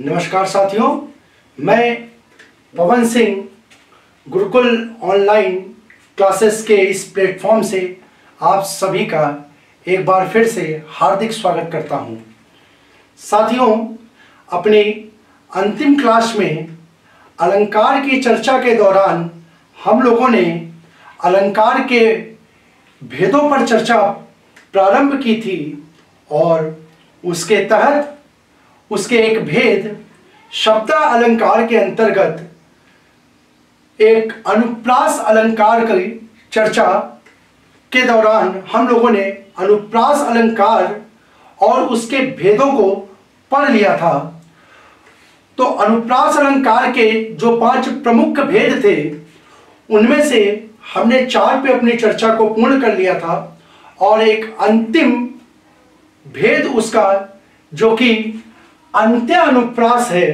नमस्कार साथियों, मैं पवन सिंह, गुरुकुल ऑनलाइन क्लासेस के इस प्लेटफॉर्म से आप सभी का एक बार फिर से हार्दिक स्वागत करता हूँ। साथियों, अपनी अंतिम क्लास में अलंकार की चर्चा के दौरान हम लोगों ने अलंकार के भेदों पर चर्चा प्रारंभ की थी और उसके तहत उसके एक भेद शब्द अलंकार के अंतर्गत एक अनुप्रास अलंकार की चर्चा के दौरान हम लोगों ने अनुप्रास अलंकार और उसके भेदों को पढ़ लिया था। तो अनुप्रास अलंकार के जो पाँच प्रमुख भेद थे, उनमें से हमने चार पे अपनी चर्चा को पूर्ण कर लिया था और एक अंतिम भेद उसका जो कि अंत्य अनुप्रास है,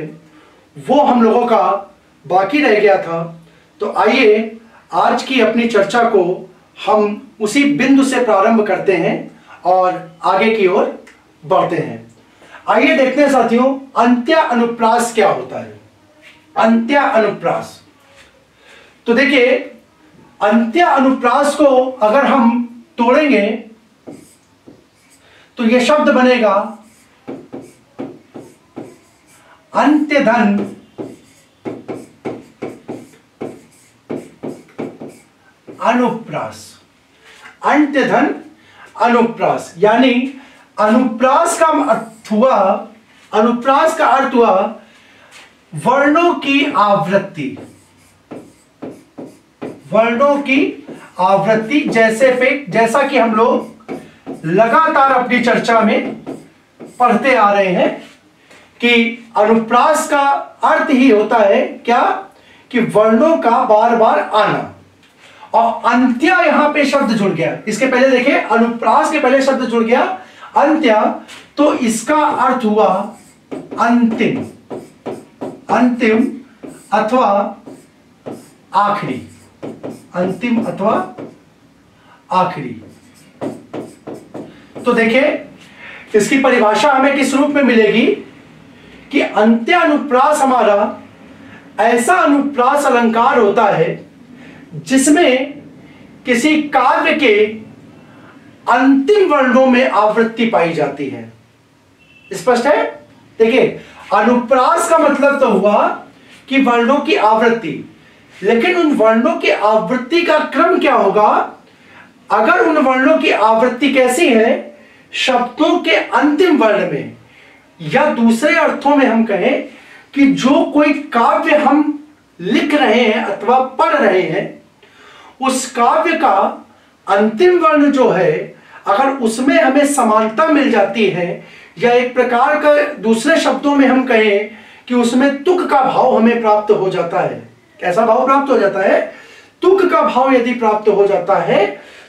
वो हम लोगों का बाकी रह गया था। तो आइए, आज की अपनी चर्चा को हम उसी बिंदु से प्रारंभ करते हैं और आगे की ओर बढ़ते हैं। आइए देखते हैं साथियों, अंत्य अनुप्रास क्या होता है? अंत्य अनुप्रास। तो देखिए, अंत्य अनुप्रास को अगर हम तोड़ेंगे तो यह शब्द बनेगा अंत्य धन। अनुप्रास। अंत्य धन, अनुप्रास। यानी अनुप्रास का अर्थ हुआ, अनुप्रास का अर्थ हुआ वर्णों की आवृत्ति। वर्णों की आवृत्ति जैसे पे, जैसा कि हम लोग लगातार अपनी चर्चा में पढ़ते आ रहे हैं कि अनुप्रास का अर्थ ही होता है क्या? कि वर्णों का बार बार आना। और अंत्य यहाँ पे शब्द जुड़ गया। इसके पहले देखिए अनुप्रास के पहले शब्द जुड़ गया। अंत्य तो इसका अर्थ हुआ अंतिम। अंतिम अथवा आखिरी। अंतिम अथवा आखिरी। तो देखिए इसकी परिभाषा हमें किस रूप में मिलेगी? कि अंत्य अनुप्रास हमारा ऐसा अनुप्रास अलंकार होता है जिसमें किसी काव्य के अंतिम वर्णों में आवृत्ति पाई जाती है। स्पष्ट है? देखिए, अनुप्रास का मतलब तो हुआ कि वर्णों की आवृत्ति। लेकिन उन वर्णों की आवृत्ति का क्रम क्या होगा? अगर उन वर्णों की आवृत्ति कैसी है, शब्दों के अंतिम वर्ण में। या दूसरे अर्थों में हम कहें कि जो कोई काव्य हम लिख रहे हैं अथवा पढ़ रहे हैं, उस काव्य का अंतिम वर्ण जो है, अगर उसमें हमें समानता मिल जाती है, या एक प्रकार का दूसरे शब्दों में हम कहें कि उसमें तुक का भाव हमें प्राप्त हो जाता है। कैसा भाव प्राप्त हो जाता है? तुक का भाव यदि प्राप्त हो जाता है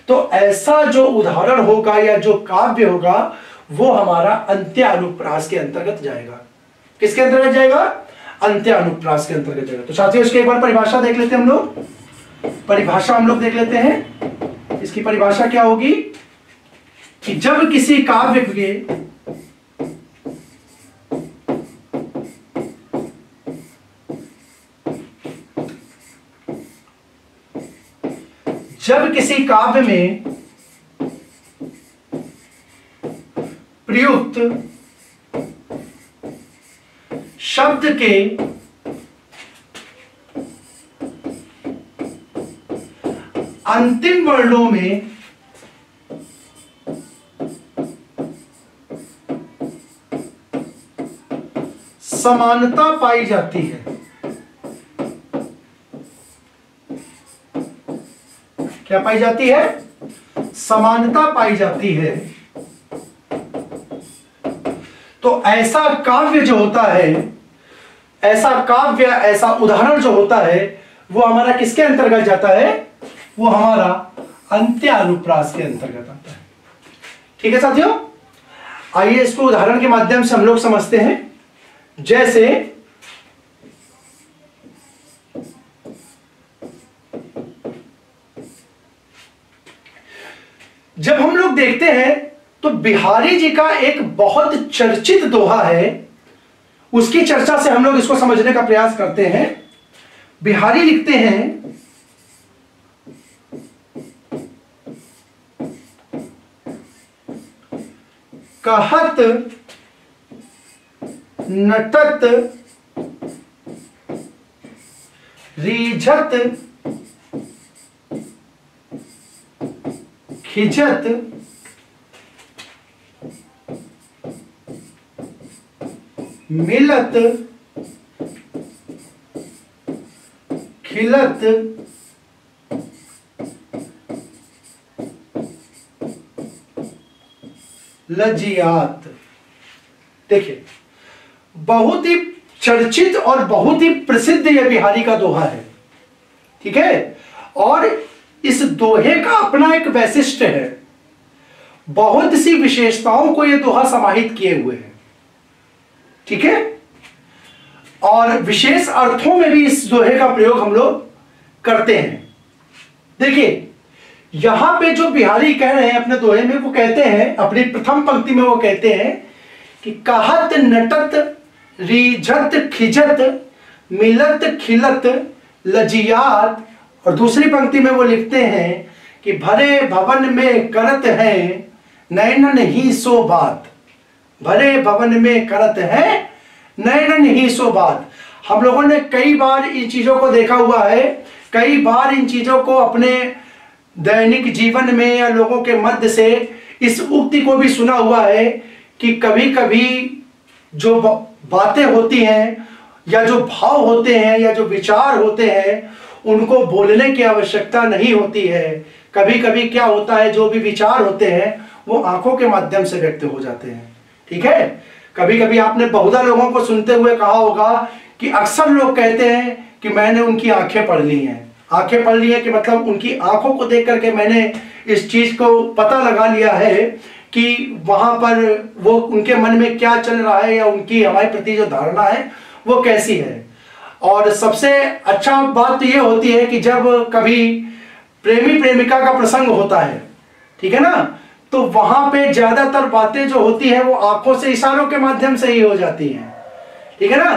तो ऐसा जो उदाहरण होगा या जो काव्य होगा वो हमारा अंत्य अनुप्रास के अंतर्गत जाएगा। किसके अंतर्गत जाएगा? अंत्य अनुप्रास के अंतर्गत जाएगा। तो साथियों, इसकी एक बार परिभाषा देख लेते हैं हम लोग। परिभाषा हम लोग देख लेते हैं। इसकी परिभाषा क्या होगी? कि जब किसी काव्य के जब किसी काव्य में प्रयुक्त शब्द के अंतिम वर्णों में समानता पाई जाती है। क्या पाई जाती है? समानता पाई जाती है। तो ऐसा काव्य जो होता है, ऐसा काव्य, ऐसा उदाहरण जो होता है, वो हमारा किसके अंतर्गत जाता है? वो हमारा अंत्य अनुप्रास के अंतर्गत आता है। ठीक है साथियों? आइए इसको उदाहरण के माध्यम से हम लोग समझते हैं। जैसे, जब हम लोग देखते हैं तो बिहारी जी का एक बहुत चर्चित दोहा है। उसकी चर्चा से हम लोग इसको समझने का प्रयास करते हैं। बिहारी लिखते हैं, कहत नटत रीझत खिजत मिलत, खिलत लजियात देखिए, बहुत ही चर्चित और बहुत ही प्रसिद्ध यह बिहारी का दोहा है, ठीक है? और इस दोहे का अपना एक वैशिष्ट है, बहुत सी विशेषताओं को यह दोहा समाहित किए हुए हैं। ठीक है? और विशेष अर्थों में भी इस दोहे का प्रयोग हम लोग करते हैं। देखिए, यहाँ पे जो बिहारी कह रहे हैं अपने दोहे में, वो कहते हैं, अपनी प्रथम पंक्ति में वो कहते हैं कि कहत नटत, रिझत खिजत, मिलत खिलत, लजियात। और दूसरी पंक्ति में वो लिखते हैं कि भरे भवन में करत है नैनन ही सो बात। भरे भवन में करत है नैनन ही सो बात हम लोगों ने कई बार इन चीज़ों को देखा हुआ है, कई बार इन चीज़ों को अपने दैनिक जीवन में या लोगों के मध्य से इस उक्ति को भी सुना हुआ है कि कभी कभी जो बातें होती हैं, या जो भाव होते हैं, या जो विचार होते हैं, उनको बोलने की आवश्यकता नहीं होती है। कभी कभी क्या होता है, जो भी विचार होते हैं, वो आँखों के माध्यम से व्यक्त हो जाते हैं। ठीक है? कभी कभी आपने बहुधा लोगों को सुनते हुए कहा होगा कि अक्सर लोग कहते हैं कि मैंने उनकी आँखें पढ़ ली हैं। आँखें पढ़ ली है कि मतलब उनकी आँखों को देख करके मैंने इस चीज़ को पता लगा लिया है कि वहाँ पर वो उनके मन में क्या चल रहा है या उनकी हमारे प्रति जो धारणा है, वो कैसी है? और सबसे अच्छा बात तो ये होती है कि जब कभी प्रेमी प्रेमिका का प्रसंग होता है, ठीक है ना? तो वहाँ पे ज़्यादातर बातें जो होती है वो आँखों से, इशारों के माध्यम से ही हो जाती हैं। ठीक है ना?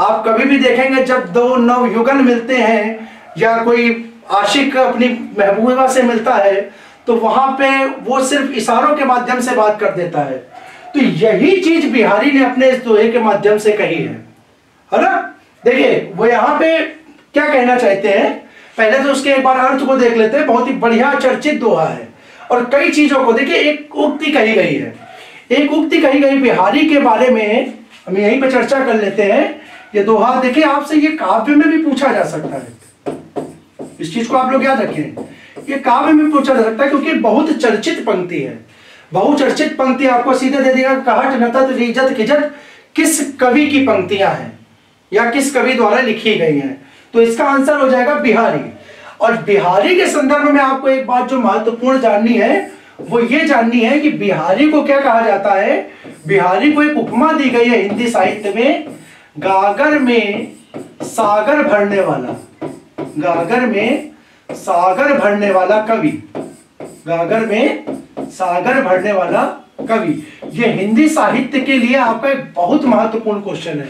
आप कभी भी देखेंगे जब दो नव युगल मिलते हैं या कोई आशिक अपनी महबूबा से मिलता है तो वहाँ पे वो सिर्फ़ इशारों के माध्यम से बात कर देता है। तो यही चीज़ बिहारी ने अपने इस दोहे के माध्यम से कही है। है ना? देखिए, वो यहाँ पे क्या कहना चाहते हैं? पहले तो उसके एक बार अर्थ को देख लेते हैं। बहुत ही बढ़िया चर्चित दोहा है। और कई चीज़ों को, देखिए, एक उक्ति कही गई है। एक उक्ति कही गई बिहारी के बारे में, हम यहीं पे चर्चा कर लेते हैं। ये दोहा देखिए, आपसे ये काव्य में भी पूछा जा सकता है। इस चीज़ को आप लोग याद रखें। ये काव्य में पूछा जा सकता है क्योंकि बहुत चर्चित पंक्ति है। बहुचर्चित पंक्ति आपको सीधे दे देगा, कहट नतत रिजत खिजत किस कवि की पंक्तियाँ हैं, या किस कवि द्वारा लिखी गई हैं। तो इसका आंसर हो जाएगा बिहारी। और बिहारी के संदर्भ में आपको एक बात जो महत्वपूर्ण जाननी है, वो ये जाननी है कि बिहारी को क्या कहा जाता है? बिहारी को एक उपमा दी गई है हिंदी साहित्य में, गागर में सागर भरने वाला। गागर में सागर भरने वाला कवि। गागर में सागर भरने वाला कवि। ये हिंदी साहित्य के लिए आपका एक बहुत महत्वपूर्ण क्वेश्चन है।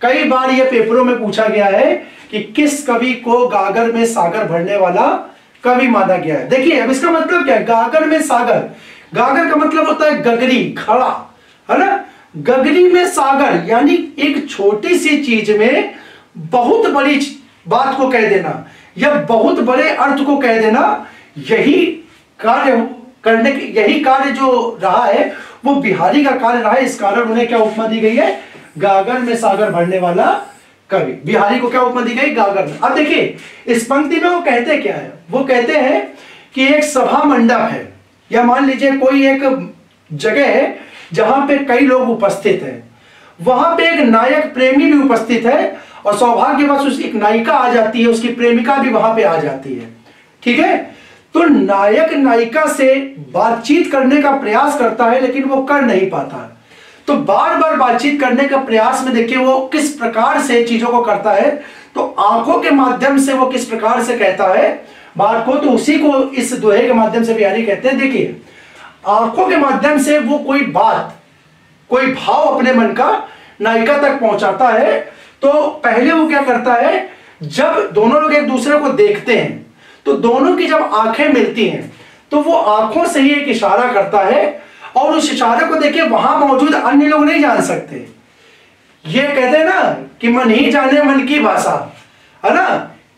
कई बार ये पेपरों में पूछा गया है कि किस कवि को गागर में सागर भरने वाला कवि माना गया है? देखिए, अब इसका मतलब क्या है? गागर में सागर। गागर का मतलब होता है गगरी, खड़ा, है ना? गगरी में सागर, यानी एक छोटी सी चीज़ में बहुत बड़ी बात को कह देना, या बहुत बड़े अर्थ को कह देना, यही कार्य करने की यही कार्य जो रहा है, वो बिहारी का कार्य रहा है। इस कारण उन्हें क्या उपमा दी गई है? गागर में सागर भरने वाला कवि बिहारी को क्या उपमा दी गई? गागर में। अब देखिए, इस पंक्ति में वो कहते क्या है? वो कहते हैं कि एक सभा मंडप है। या मान लीजिए कोई एक जगह है जहाँ पे कई लोग उपस्थित हैं। वहाँ पे एक नायक प्रेमी भी उपस्थित है और सौभाग्यवश उस एक नायिका आ जाती है, उसकी प्रेमिका भी वहाँ पे आ जाती है। ठीक है? तो नायक नायिका से बातचीत करने का प्रयास करता है, लेकिन वो कर नहीं पाता। तो बार बार बातचीत करने का प्रयास में देखिए वो किस प्रकार से चीज़ों को करता है तो आँखों के माध्यम से वो किस प्रकार से कहता है, बात को तो उसी को इस दोहे के माध्यम से बिहारी कहते हैं, देखिए, आँखों के माध्यम से वो कोई बात, कोई भाव अपने मन का नायिका तक पहुंचाता है तो पहले वो क्या करता है, जब दोनों लोग एक दूसरे को देखते हैं तो दोनों की जब आँखें मिलती हैं तो वो आँखों से ही एक इशारा करता है और उस इशारे को देखिए वहाँ मौजूद अन्य लोग नहीं जान सकते। ये कहते हैं ना कि मन ही जाने मन की भाषा, है ना?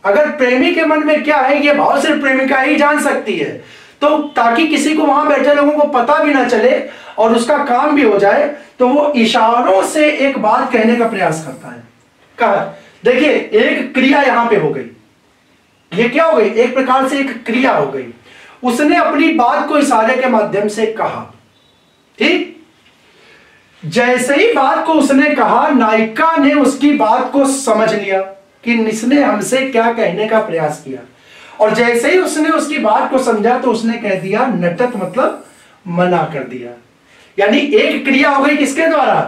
अगर प्रेमी के मन में क्या है, ये भाव सिर्फ़ प्रेमिका ही जान सकती है। तो ताकि किसी को वहाँ बैठे लोगों को पता भी ना चले और उसका काम भी हो जाए तो वो इशारों से एक बात कहने का प्रयास करता है। कहा, देखिए, एक क्रिया यहाँ पे हो गई। ये क्या हो गई? एक प्रकार से एक क्रिया हो गई। उसने अपनी बात को इशारे के माध्यम से कहा। ठीक? जैसे ही बात को उसने कहा, नायिका ने उसकी बात को समझ लिया कि इसने हमसे क्या कहने का प्रयास किया। और जैसे ही उसने उसकी बात को समझा तो उसने कह दिया नटत मतलब मना कर दिया। यानी एक क्रिया हो गई किसके द्वारा?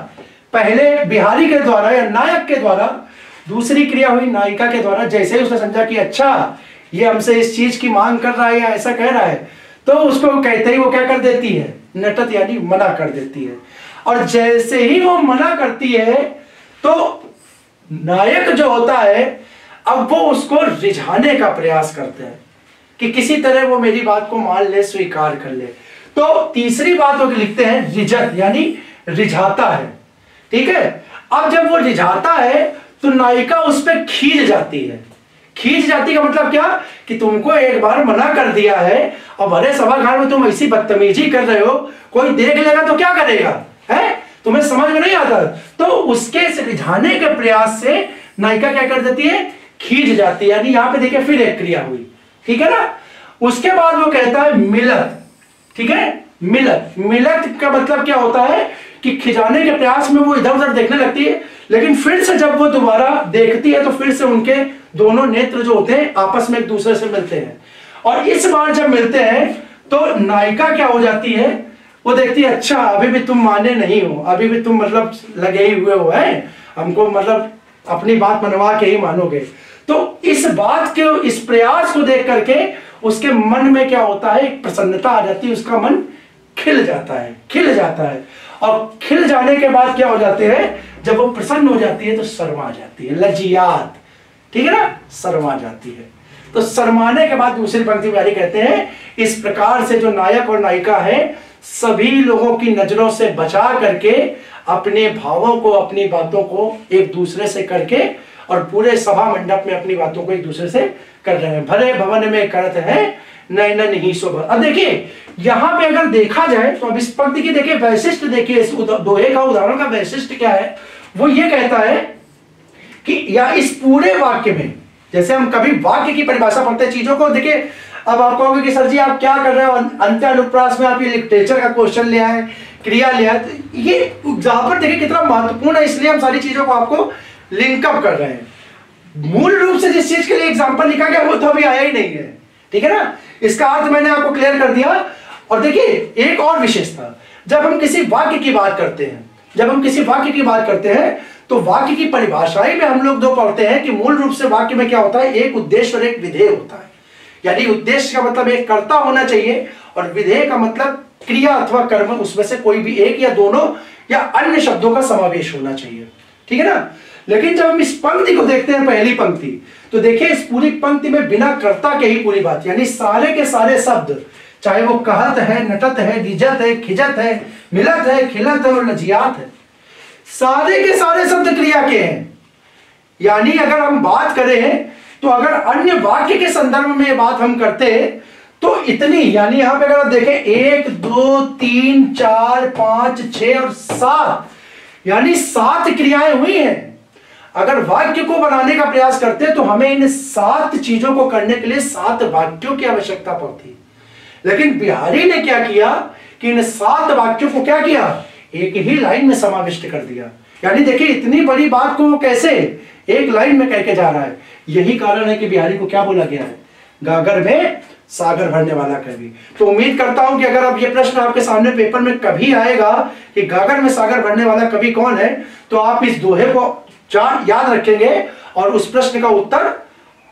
पहले बिहारी के द्वारा या नायक के द्वारा, दूसरी क्रिया हुई नायिका के द्वारा। जैसे ही उसने समझा कि अच्छा ये हमसे इस चीज़ की मांग कर रहा है या ऐसा कह रहा है तो उसको कहते ही वो क्या कर देती है? नटत यानी मना कर देती है। और जैसे ही वो मना करती है तो नायक जो होता है, अब वो उसको रिझाने का प्रयास करते हैं कि किसी तरह वो मेरी बात को मान ले, स्वीकार कर ले। तो तीसरी बात वो लिखते हैं रिजत यानी रिझाता है। ठीक है? अब जब वो रिझाता है तो नायिका उस पर खींच जाती है। खींच जाती का मतलब क्या? कि तुमको एक बार मना कर दिया है। और भरे सभागार में तुम ऐसी बदतमीजी कर रहे हो, कोई देख लेगा तो क्या करेगा? है? तुम्हें समझ में नहीं आता? तो उसके रिझाने के प्रयास से नायिका क्या कर देती है? खींच जाती है। यानी यहाँ पे देखिए फिर एक क्रिया हुई। ठीक है ना? उसके बाद वो कहता है मिलत। ठीक है? मिलत। मिलत का मतलब क्या होता है? कि खिजाने के प्रयास में वो इधर उधर देखने लगती है। लेकिन फिर से जब वो दोबारा देखती है तो फिर से उनके दोनों नेत्र जो होते हैं, आपस में एक दूसरे से मिलते हैं। और इस बार जब मिलते हैं तो नायिका क्या हो जाती है? वो देखती है अच्छा अभी भी तुम माने नहीं हो, अभी भी तुम मतलब लगे ही हुए हो, है? हमको मतलब अपनी बात मनवा के ही मानोगे। तो इस बात के, इस प्रयास को देख करके उसके मन में क्या होता है? प्रसन्नता आ जाती है, उसका मन खिल जाता है, खिल जाता है। और खिल जाने के बाद क्या हो जाते हैं? जब वो प्रसन्न हो जाती है तो शर्मा जाती है लजियात ठीक है ना? शर्मा जाती है। तो शर्माने के बाद दूसरी पंक्ति में कहते हैं, इस प्रकार से जो नायक और नायिका है, सभी लोगों की नज़रों से बचा करके अपने भावों को, अपनी बातों को एक दूसरे से करके और पूरे सभा मंडप में अपनी बातों को एक दूसरे से कर रहे हैं। भले भवन में करत है, नयन नहीं शोभ। अब देखिए, यहाँ पे अगर देखा जाए तो अब इस पंक्ति की देखिए वैशिष्ट देखिए, इस दोहे का उदाहरण का वैशिष्ट क्या है? वो ये कहता है कि या इस पूरे वाक्य में, जैसे हम कभी वाक्य की परिभाषा पढ़ते हैं चीज़ों को, देखिए, अब आप कहोगे कि सर जी, आप क्या कर रहे हो? अंत अनुप्रास में आप ये लिटरेचर का क्वेश्चन ले आए, क्रिया ले आए तो ये जहाँ पर देखिए कितना महत्वपूर्ण है, इसलिए हम सारी चीज़ों को आपको लिंकअप कर रहे हैं। मूल रूप से जिस चीज़ के लिए एग्ज़ाम्पल लिखा गया, वो तो अभी आया ही नहीं है। ठीक है ना? इसका अर्थ मैंने आपको क्लियर कर दिया। और देखिए, एक और विशेषता, जब हम किसी वाक्य की बात करते हैं, जब हम किसी वाक्य की बात करते हैं तो वाक्य की परिभाषाएँ में हम लोग दो पढ़ते हैं कि मूल रूप से वाक्य में क्या होता है? एक उद्देश्य और एक विधेय होता है। यानी उद्देश्य का मतलब एक कर्ता होना चाहिए और विधेय का मतलब क्रिया अथवा कर्म, उसमें से कोई भी एक या दोनों या अन्य शब्दों का समावेश होना चाहिए। ठीक है ना? लेकिन जब हम इस पंक्ति को देखते हैं, पहली पंक्ति तो देखिए इस पूरी पंक्ति में बिना कर्ता के ही पूरी बात, यानी सारे के सारे शब्द, चाहे वो कहत है, नटत है गिजत है, खिजत है, मिलत है, खिलत है और लजियात है। सारे के सारे शब्द क्रिया के हैं। यानी अगर हम बात करें तो अगर अन्य वाक्य के संदर्भ में बात हम करते तो इतनी, यानी यहाँ पे अगर आप देखें, एक, दो, तीन, चार, पाँच छ और सात, यानी सात क्रियाएँ हुई हैं। अगर वाक्य को बनाने का प्रयास करते तो हमें इन सात चीज़ों को करने के लिए सात वाक्यों की आवश्यकता पड़ती। लेकिन बिहारी ने क्या किया कि इन सात वाक्यों को क्या किया? एक ही लाइन में समाविष्ट कर दिया। यानी देखिए, इतनी बड़ी बात को कैसे? एक लाइन में कह के जा रहा है। यही कारण है कि बिहारी को क्या बोला गया है? गागर में सागर भरने वाला कवि तो उम्मीद करता हूँ कि अगर अब ये प्रश्न आपके सामने पेपर में कभी आएगा कि गागर में सागर भरने वाला कवि कौन है तो आप इस दोहे को चार याद रखेंगे और उस प्रश्न का उत्तर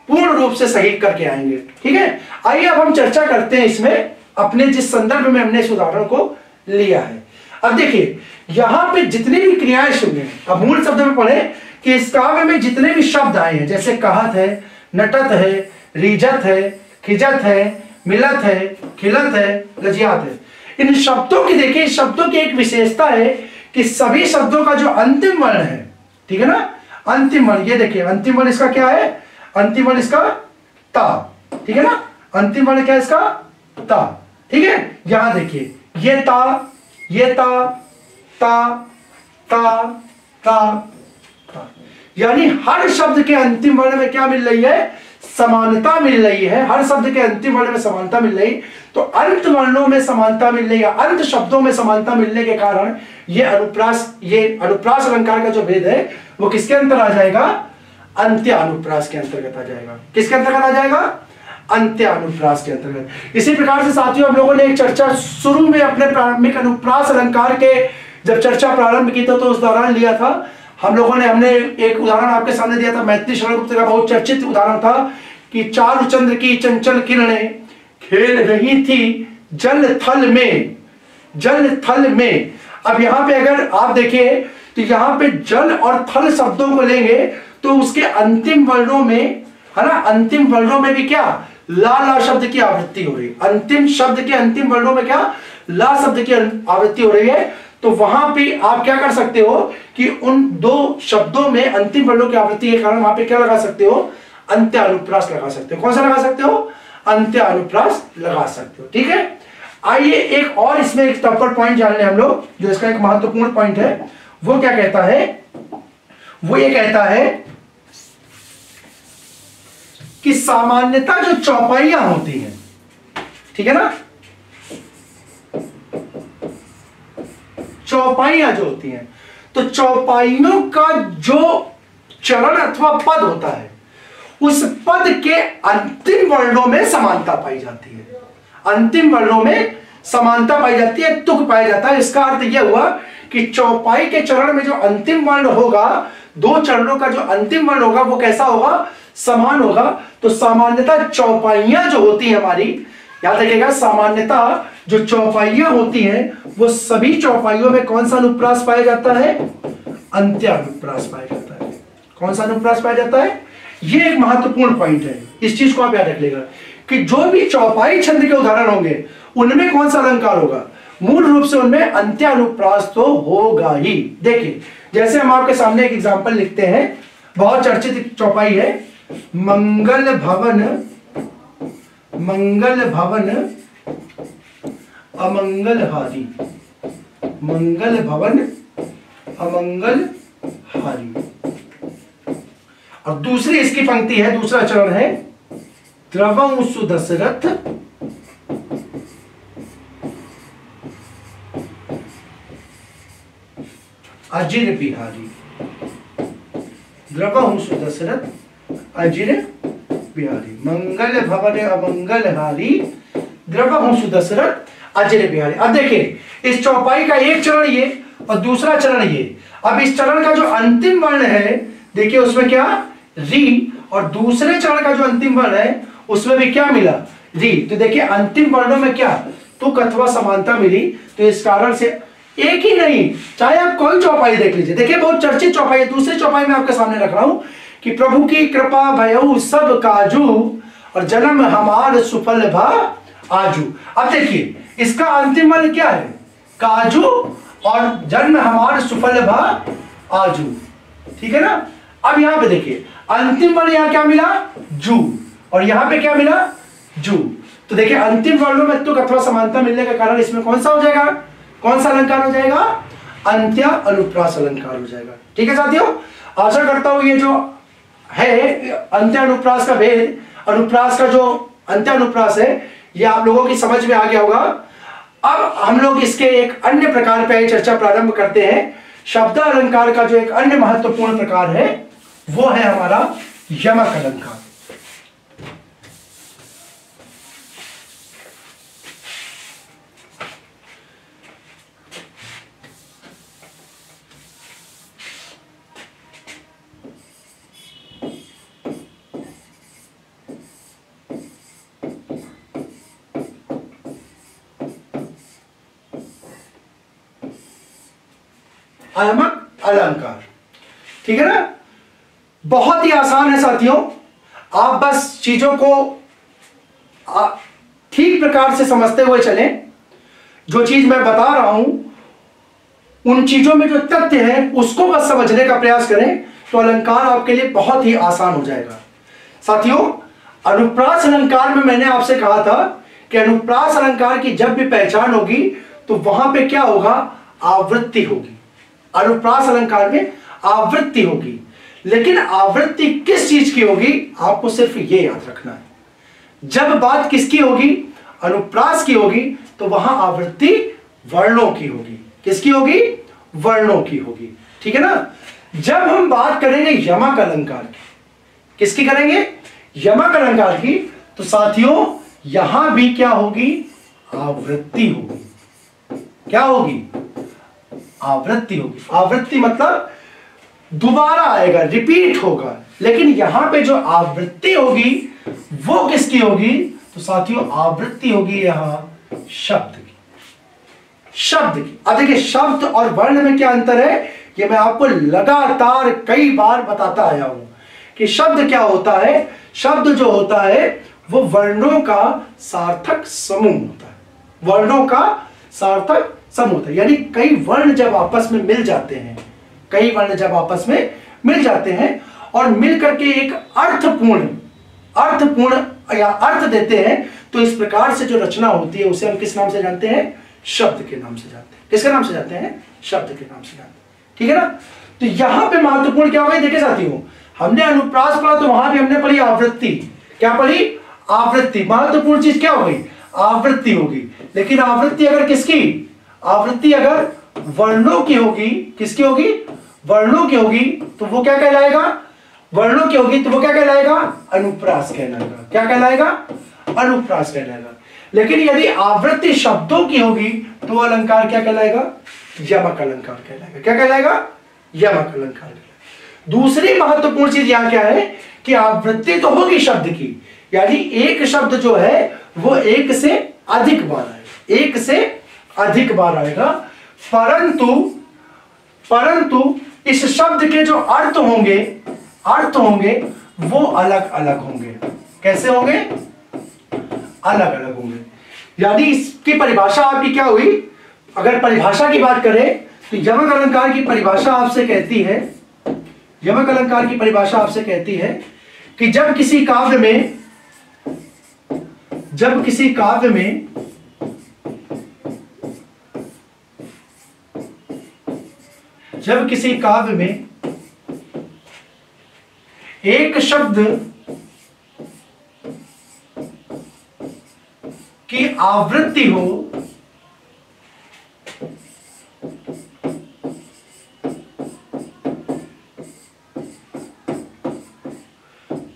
पूर्ण रूप से सही करके आएँगे। ठीक है? आइए अब हम चर्चा करते हैं इसमें अपने जिस संदर्भ में हमने इस उदाहरण को लिया है। अब देखिए, यहाँ पे जितनी भी क्रियाएँ सुने, अब मूल शब्द में पढ़े कि इस काव्य में जितने भी शब्द आए हैं, जैसे कहत है, नटत है, रिजत है, खिजत है, मिलत है, खिलत है लजियात है। इन शब्दों की देखिए शब्दों की एक विशेषता है कि सभी शब्दों का जो अंतिम वर्ण है, ठीक है ना? अंतिम वर्ण, ये देखिए, अंतिम वर्ण इसका क्या है? अंतिम वर्ण इसका ता, ठीक है ना? अंतिम वर्ण क्या है इसका? ता, ठीक है? यहाँ देखिए, ये ता ये ता ता ता ता ता। यानी हर शब्द के अंतिम वर्ण में क्या मिल रही है? समानता मिल रही है। हर शब्द के अंतिम वर्ण में समानता मिल रही। तो अंत वर्णों में समानता मिल रही है अंत शब्दों में समानता मिलने के कारण ये अनुप्रास ये अनुप्रास अलंकार का जो भेद है, वो किसके अंतर आ जाएगा? अंत्य अनुप्रास के अंतर्गत आ जाएगा। किसके अंतर्गत आ जाएगा? अंत्य अनुप्रास के अंतर्गत। इसी प्रकार से साथियों, हम लोगों ने एक चर्चा शुरू में अपने प्रारंभिक अनुप्रास अलंकार के जब चर्चा प्रारंभ की था तो उस दौरान लिया था। हम लोगों ने, हमने एक उदाहरण आपके सामने दिया था, मैत्री शरण गुप्त का बहुत चर्चित उदाहरण था कि चारु चंद्र की चंचल किरणें खेल रही थी जल थल में, जल थल में। अब यहाँ पे अगर आप देखिए तो यहाँ पे जल और थल शब्दों को लेंगे तो उसके अंतिम वर्णों में, है ना, अंतिम वर्णों में भी क्या? ला ला शब्द की आवृत्ति हो रही है। अंतिम शब्द के अंतिम वर्णों में क्या? ला शब्द की आवृत्ति हो रही है। तो वहाँ पे आप क्या कर सकते हो कि उन दो शब्दों में अंतिम वर्णों की आवृत्ति के कारण वहाँ पे क्या लगा सकते हो? अंत्य अनुप्रास लगा सकते हो। कौन सा लगा सकते हो? अंत्य अनुप्रास लगा सकते हो। ठीक है? आइए एक और इसमें एक टॉपर पॉइंट जान ले हम लोग, जो इसका एक महत्वपूर्ण पॉइंट है। वो क्या कहता है? वो ये कहता है कि सामान्यता जो चौपाइयाँ होती हैं, ठीक है ना? चौपाइयाँ जो होती हैं तो चौपाइयों का जो चरण अथवा पद होता है, उस पद के अंतिम वर्णों में समानता पाई जाती है। अंतिम वर्णों में समानता पाई जाती है, तुक पाया जाता है। इसका अर्थ यह हुआ कि चौपाई के चरण में जो अंतिम वर्ण होगा, दो चरणों का जो अंतिम वर्ण होगा, वो कैसा होगा? समान होगा तो सामान्यता चौपाइयाँ जो होती है हमारी, याद रखिएगा, सामान्यता जो चौपाइयाँ होती हैं, वो सभी चौपाइयों में कौन सा अनुप्रास पाया जाता है? अंत्य अनुप्रास पाया जाता है। कौन सा अनुप्रास पाया जाता है? ये एक महत्वपूर्ण पॉइंट है। इस चीज़ को आप याद रख लेगा कि जो भी चौपाई छंद के उदाहरण होंगे, उनमें कौन सा अलंकार होगा? मूल रूप से उनमें अंत्यानुप्रास तो होगा ही। देखिए, जैसे हम आपके सामने एक एग्ज़ाम्पल लिखते हैं, बहुत चर्चित चौपाई है मंगल भवन मंगल भवन, अमंगल हारी। मंगल भवन, अमंगल हारी। और दूसरी इसकी पंक्ति है, दूसरा चरण है। द्रवम सुदशरथ अजिर बिहारी। द्रवम सुदशरथ अजिर बिहारी। मंगल भवन अमंगल हारी। द्रवम सुदशरथ अजिर बिहारी। अब देखिए, इस चौपाई का एक चरण ये और दूसरा चरण ये। अब इस चरण का जो अंतिम वर्ण है, देखिए उसमें क्या? री। और दूसरे चरण का जो अंतिम वर्ण है, उसमें भी क्या मिला? री। तो देखिए, अंतिम वर्णों में क्या? तुक अथवा समानता मिली। तो इस कारण से एक ही नहीं, चाहे आप कोई चौपाई देख लीजिए। देखिए, बहुत चर्चित चौपाई है। दूसरी चौपाई में आपके सामने रख रहा हूँ। कि प्रभु की कृपा भयऊ सब काजू और जन्म हमार सुफल भा आजू। अब देखिए, इसका अंतिम वर्ण क्या है? काजू और जन्म हमार सुफल भा आजू। ठीक है ना? अब यहाँ पे देखिए, अंतिम वर्ण यहाँ क्या मिला? जू। और यहाँ पे क्या मिला? जू। तो देखिए, अंतिम वर्णों में तुक अथवा समानता मिलने का कारण इसमें कौन सा हो जाएगा? कौन सा अलंकार हो जाएगा? अंत्य अनुप्रास अलंकार हो जाएगा। ठीक है साथियों? आशा करता हूँ ये जो है अंत्य अनुप्रास का भेद, अनुप्रास का जो अंत्य अनुप्रास है यह आप लोगों की समझ में आ गया होगा। अब हम लोग इसके एक अन्य प्रकार पर चर्चा प्रारंभ करते हैं। शब्द अलंकार का जो एक अन्य महत्वपूर्ण प्रकार है, वो है हमारा यमक अलंकार। अयमक अलंकार। ठीक है ना? बहुत ही आसान है साथियों। आप बस चीज़ों को ठीक प्रकार से समझते हुए चलें। जो चीज़ मैं बता रहा हूँ, उन चीज़ों में जो तथ्य है, उसको बस समझने का प्रयास करें तो अलंकार आपके लिए बहुत ही आसान हो जाएगा। साथियों, अनुप्रास अलंकार में मैंने आपसे कहा था कि अनुप्रास अलंकार की जब भी पहचान होगी तो वहाँ पे क्या होगा? आवृत्ति होगी। अनुप्रास अलंकार में आवृत्ति होगी। लेकिन आवृत्ति किस चीज़ की होगी? आपको सिर्फ़ ये याद रखना है। जब बात किसकी होगी? अनुप्रास की होगी तो वहाँ आवृत्ति वर्णों की होगी। किसकी होगी? वर्णों की होगी। ठीक है ना? जब हम बात करेंगे यमक अलंकार की, किसकी करेंगे? यमक अलंकार की तो साथियों, यहाँ भी क्या होगी? आवृत्ति होगी। क्या होगी? आवृत्ति होगी। आवृत्ति मतलब दोबारा आएगा रिपीट होगा। लेकिन यहाँ पे जो आवृत्ति होगी, वो किसकी होगी? तो साथियों, आवृत्ति होगी यहाँ शब्द की। शब्द की। अब देखिए, शब्द और वर्ण में क्या अंतर है? ये मैं आपको लगातार कई बार बताता आया हूँ कि शब्द क्या होता है? शब्द जो होता है, वो वर्णों का सार्थक समूह होता है। वर्णों का सार्थक समूह होता है। यानी कई वर्ण जब आपस में मिल जाते हैं, कई वर्ण जब आपस में मिल जाते हैं और मिल करके एक अर्थपूर्ण अर्थपूर्ण या अर्थ देते हैं तो इस प्रकार से जो रचना होती है, उसे हम किस नाम से जानते हैं? शब्द के नाम से जानते हैं। किसके नाम से जानते हैं? शब्द के नाम से जानते हैं। ठीक है ना? तो यहाँ पे महत्वपूर्ण क्या होगा साथी हूँ हमने अनुप्रास पढ़ा तो वहाँ भी हमने पढ़ी आवृत्ति। क्या पढ़ी? आवृत्ति। महत्वपूर्ण चीज़ क्या हो गई? आवृत्ति होगी लेकिन आवृत्ति अगर किसकी? आवृत्ति अगर वर्णों की होगी, किसकी होगी? वर्णों की होगी तो वो क्या कहलाएगा? वर्णों की होगी तो वो क्या कहलाएगा? अनुप्रास कहलाएगा। क्या कहलाएगा? अनुप्रास कहलाएगा। लेकिन यदि आवृत्ति शब्दों की होगी तो अलंकार क्या कहलाएगा? यमक अलंकार कहलाएगा। क्या कहलाएगा? यमक अलंकार कहलाएगा। दूसरी महत्वपूर्ण चीज़ यहाँ क्या है कि आवृत्ति तो होगी शब्द की, यानी एक शब्द जो है, वो एक से अधिक बार आएगा एक से अधिक बार आएगा। परंतु परंतु, इस शब्द के जो अर्थ होंगे अर्थ होंगे, वो अलग अलग होंगे। कैसे होंगे? अलग अलग होंगे। यानी इसकी परिभाषा आपकी क्या हुई? अगर परिभाषा की बात करें तो यमक अलंकार की परिभाषा आपसे कहती है, यमक अलंकार की परिभाषा आपसे कहती है कि जब किसी काव्य में, जब किसी काव्य में जब किसी काव्य में एक शब्द की आवृत्ति हो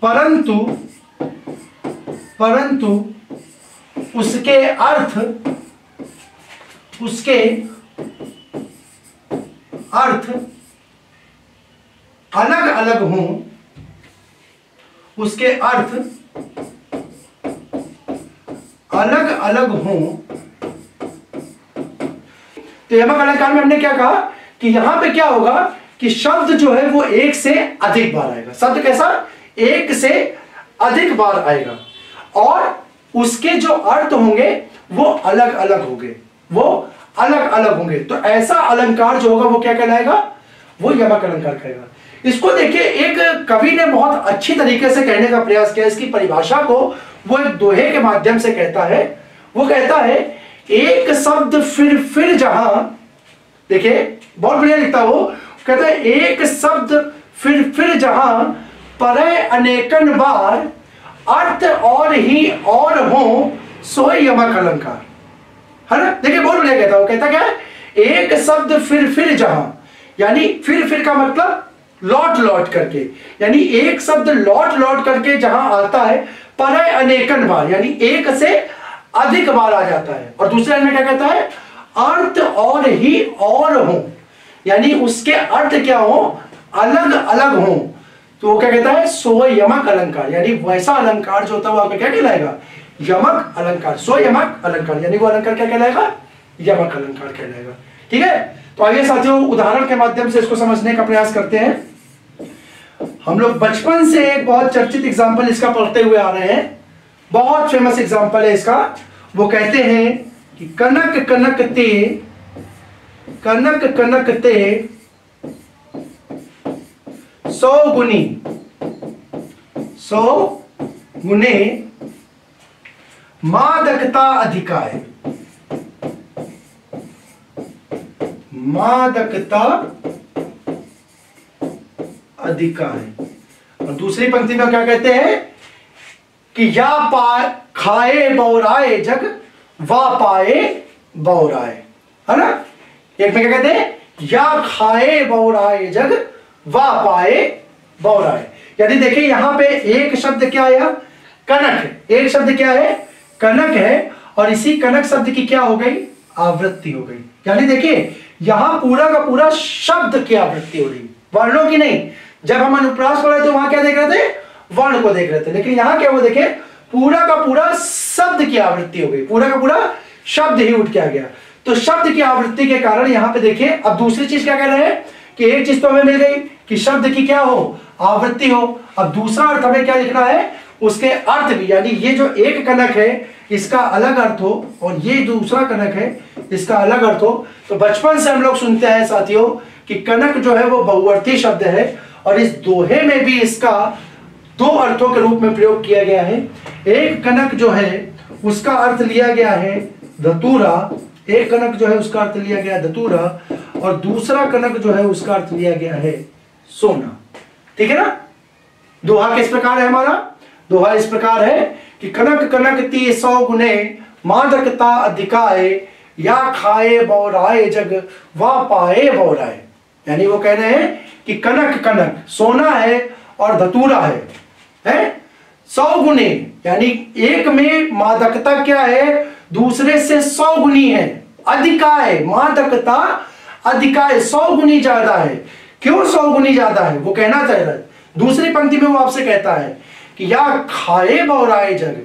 परंतु परंतु उसके अर्थ उसके अर्थ अलग अलग हों, उसके अर्थ अलग अलग हों। तो यमक अलंकार में हमने क्या कहा कि यहाँ पे क्या होगा कि शब्द जो है वो एक से अधिक बार आएगा। शब्द कैसा एक से अधिक बार आएगा। और उसके जो अर्थ होंगे वो अलग अलग होंगे। वो अलग अलग होंगे। तो ऐसा अलंकार जो होगा, वो क्या कहलाएगा? वो यमक अलंकार कहेगा। इसको देखिए, एक कवि ने बहुत अच्छी तरीके से कहने का प्रयास किया। इसकी परिभाषा को वो एक दोहे के माध्यम से कहता है। वो कहता है, एक शब्द फिर फिर जहाँ देखिए, बहुत बढ़िया लिखता वो कहता है, एक शब्द फिर फिर जहाँ पर अनेकन बार अर्थ और ही और हो सो यमक अलंकार। है ना? देखिए बहुत बढ़िया कहता वो कहता क्या है? एक शब्द फिर फिर जहाँ, यानी फिर फिर का मतलब लौट लौट करके, यानी एक शब्द लौट लौट करके जहाँ आता है, पर अनेकन बार, यानी एक से अधिक बार आ जाता है। और दूसरे में क्या कहता है? अर्थ और ही और हो, यानी उसके अर्थ क्या हो? अलग अलग हो। तो वो क्या कहता है? सो यमक अलंकार, यानी वैसा अलंकार जो होता है, वो क्या कहलाएगा? यमक अलंकार सो यमक अलंकार यानी वो अलंकार क्या कहलाएगा यमक अलंकार कहलाएगा ठीक है तो आइए साथियों उदाहरण के माध्यम से इसको समझने का प्रयास करते हैं हम लोग बचपन से एक बहुत चर्चित एग्ज़ाम्पल इसका पढ़ते हुए आ रहे हैं बहुत फ़ेमस एग्ज़ाम्पल है इसका वो कहते हैं कि कनक कनक ते कनक कनक ते सौ गुनी सौ गुने मादकता अधिकाय मादकता अधिकाय और दूसरी पंक्ति में क्या कहते हैं? कि या पाए खाए बौराए जग, वा पाए बौराए। है ना? एक में क्या कहते हैं? या खाए बौराए जग, वा पाए बौराए। यदि देखिए, यहाँ पे एक शब्द क्या आया? कनक। एक शब्द क्या है? कनक है और इसी कनक शब्द की क्या हो गई? आवृत्ति हो गई। यानी देखिए, यहाँ पूरा का पूरा शब्द की आवृत्ति हो रही। वर्णों की नहीं। जब हम अनुप्रास पढ़ रहे थे वहाँ क्या देख रहे थे? वर्ण को देख रहे थे। लेकिन यहाँ क्या वो देखे, पूरा का पूरा शब्द की आवृत्ति हो गई। पूरा का पूरा शब्द ही उठ के आ गया। तो शब्द की आवृत्ति के कारण यहाँ पे देखिए अब दूसरी चीज़ क्या कह रहे हैं? कि एक चीज़ तो हमें मिल गई कि शब्द की क्या हो? आवृत्ति हो। अब दूसरा अर्थ हमें क्या लिखना है? उसके अर्थ भी, यानी ये जो एक कनक है, इसका अलग अर्थ हो, और ये दूसरा कनक है, इसका अलग अर्थ हो। तो बचपन से हम लोग सुनते हैं साथियों कि कनक जो है वो बहुअर्थी शब्द है, और इस दोहे में भी इसका दो अर्थों के रूप में प्रयोग किया गया है। एक कनक जो है, उसका अर्थ लिया गया है धतूरा। एक कनक जो है, उसका अर्थ लिया गया धतूरा, और दूसरा कनक जो है, उसका अर्थ लिया गया है सोना। ठीक है ना? दोहा किस प्रकार है हमारा? दोहा इस प्रकार है कि कनक कनक ती सौ गुने मादकता अधिकाए, या खाए बौराए जग, वा पाए बौराए। यानी वो कह रहे हैं कि कनक कनक, सोना है और धतूरा है। हैं? सौ गुने, यानी एक में मादकता क्या है? दूसरे से सौ गुनी है। अधिकाय मादकता अधिकाय सौ गुनी ज़्यादा है। क्यों सौ गुनी ज़्यादा है? वो कहना चाह रहा है। दूसरी पंक्ति में वो आपसे कहता है कि या खाए बौराए जग,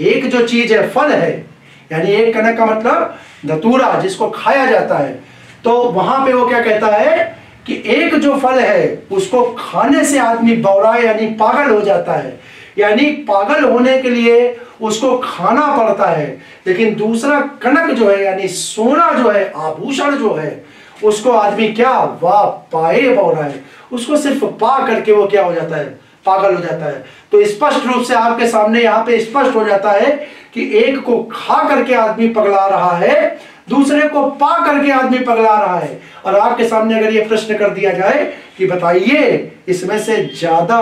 एक जो चीज़ है, फल है। यानी एक कनक का मतलब धतूरा जिसको खाया जाता है। तो वहाँ पे वो क्या कहता है कि एक जो फल है, उसको खाने से आदमी बौरा यानी पागल हो जाता है। यानी पागल होने के लिए उसको खाना पड़ता है। लेकिन दूसरा कनक जो है, यानी सोना जो है, आभूषण जो है, उसको आदमी क्या, वाह, पाए बौरा है उसको सिर्फ़ पा करके वो क्या हो जाता है? पागल हो जाता है। तो स्पष्ट रूप से आपके सामने यहाँ पे स्पष्ट हो जाता है कि एक को खा करके आदमी पगला रहा है, दूसरे को पा करके आदमी पगला रहा है। और आपके सामने अगर ये प्रश्न कर दिया जाए कि बताइए, इसमें से ज़्यादा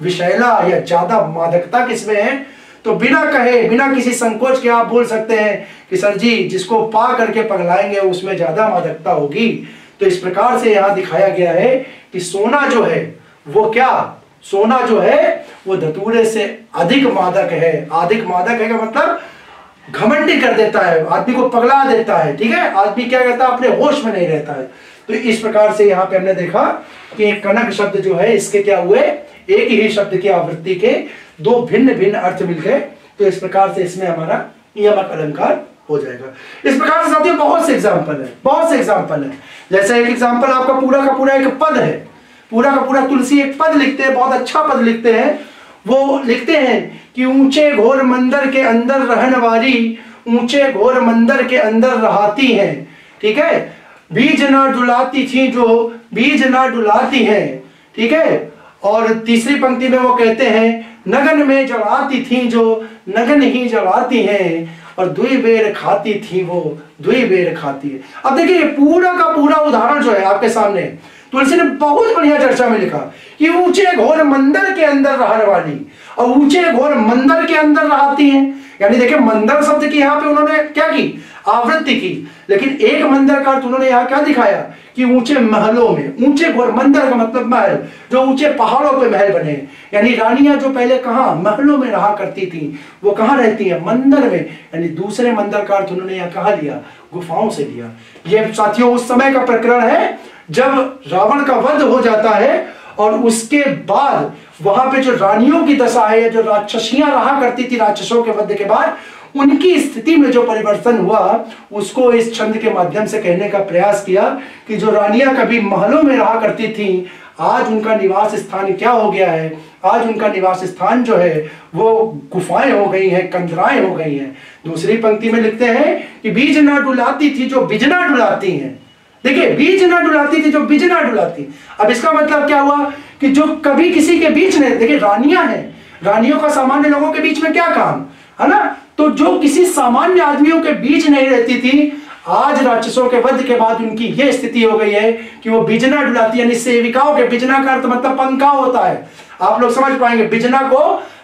विषैला या ज़्यादा मादकता किसमें है? तो बिना कहे, बिना किसी संकोच के आप बोल सकते हैं कि सर जी, जिसको पा करके पगलाएँगे, उसमें ज़्यादा मादकता होगी। तो इस प्रकार से यहाँ दिखाया गया है कि सोना जो है, वो क्या सोना जो है, वो धतूरे से अधिक मादक है। अधिक मादक है का मतलब घमंडी कर देता है, आदमी को पगला देता है, ठीक है? आदमी क्या कहता है? अपने होश में नहीं रहता है। तो इस प्रकार से यहाँ पे हमने देखा कि कनक शब्द जो है, इसके क्या हुए? एक ही शब्द की आवृत्ति के दो भिन्न भिन्न अर्थ मिल गए। तो इस प्रकार से इसमें हमारा नियमक अलंकार हो जाएगा। इस प्रकार से साथियों, बहुत से एग्ज़ाम्पल है, बहुत से एग्ज़ाम्पल है। जैसे एक एग्ज़ाम्पल आपका पूरा का पूरा एक पद है। पूरा का पूरा तुलसी एक पद लिखते हैं, बहुत अच्छा पद लिखते हैं। वो लिखते हैं कि ऊँचे घोर मंदिर के अंदर रहने वाली ऊँचे घोर मंदिर के अंदर रहती हैं। ठीक है? बीज ना डुलाती थी जो बीज ना डुलाती हैं। ठीक है? और तीसरी पंक्ति में वो कहते हैं, नगन में जलाती थी जो नगन ही जलाती हैं। और दुई बेर खाती थी वो, दुई बेर खाती है। अब देखिए, पूरा का पूरा उदाहरण जो है आपके सामने तुलसी ने बहुत बढ़िया चर्चा में लिखा कि ऊँचे घोर मंदिर के अंदर रहने वाली, और ऊँचे घोर मंदिर के अंदर रहती हैं। यानी देखिए, मंदिर शब्द की यहाँ पे उन्होंने क्या की? आवृत्ति की। लेकिन एक मंदिर का अर्थ उन्होंने यहाँ क्या दिखाया? कि ऊँचे महलों में, ऊँचे घोर मंदिर का मतलब महल, जो ऊँचे पहाड़ों पे महल बने। यानी रानियाँ जो पहले कहा महलों में रहा करती थी, वो कहाँ रहती है? मंदिर में। यानी दूसरे मंदिर का अर्थ उन्होंने यहाँ कहा लिया? गुफाओं से लिया। ये साथियों, उस समय का प्रकरण है जब रावण का वध हो जाता है और उसके बाद वहाँ पे जो रानियों की दशा है जो राक्षसियाँ रहा करती थी राक्षसों के वध के बाद, उनकी स्थिति में जो परिवर्तन हुआ, उसको इस छंद के माध्यम से कहने का प्रयास किया कि जो रानियाँ कभी महलों में रहा करती थी, आज उनका निवास स्थान क्या हो गया है? आज उनका निवास स्थान जो है, वो गुफाएँ हो गई हैं, कंदराएँ हो गई हैं। दूसरी पंक्ति में लिखते हैं कि बीज ना डुलाती थी जो बिजना डुलाती हैं। देखिए, बीज ना डुलाती थी, जो बिजना डुलाती। अब इसका मतलब क्या हुआ कि जो कभी किसी के बीच में, देखिए, रानियाँ हैं। रानियों का सामान्य लोगों के बीच में क्या काम? है ना? तो जो किसी सामान्य आदमियों के बीच नहीं रहती थी, आज राक्षसों के वध के बाद उनकी यह स्थिति हो गई है कि वो बिजना डुलाती यानी सेविकाओं के बिजना का अर्थ मतलब पंखा होता है। आप लोग समझ पाएँगे, बिजना को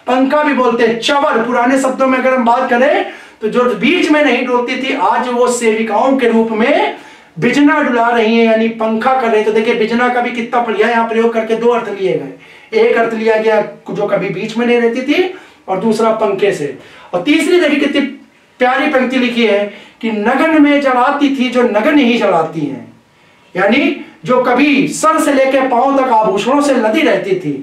पंखा भी बोलते हैं, चवर। पुराने शब्दों में अगर हम बात करें तो जो बीच में नहीं डोलती थी, आज वो सेविकाओं के रूप में बिजना डुला रही है, यानी पंखा कर रहे तो देखिए बिजना का भी कितना बढ़िया यहाँ प्रयोग करके दो अर्थ लिए गए। एक अर्थ लिया गया जो कभी बीच में नहीं रहती थी, और दूसरा पंखे से। और तीसरी देखिए कितनी प्यारी पंक्ति लिखी है कि नगन में जलाती थी जो नगन ही जलाती हैं। यानी जो कभी सर से लेकर पाँव तक आभूषणों से लदी रहती थी,